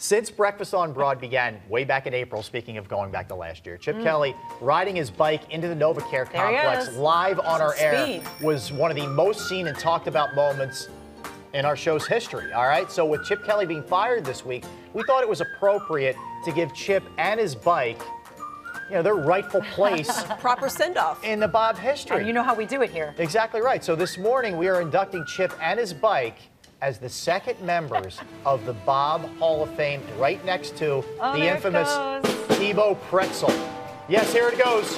Since Breakfast on Broad began way back in April, speaking of going back to last year, Chip Kelly riding his bike into the NovaCare Mm. There complex live on our air was one of the most seen and talked about moments in our show's history. All right, so with Chip Kelly being fired this week, we thought it was appropriate to give Chip and his bike, you know, their rightful place Proper send off. in the Bob history. And you know how we do it here. Exactly right. So this morning we are inducting Chip and his bike as the second members of the Bob Hall of Fame, right next to Oh, the infamous. Thibaut Pretzel. Yes, here it goes.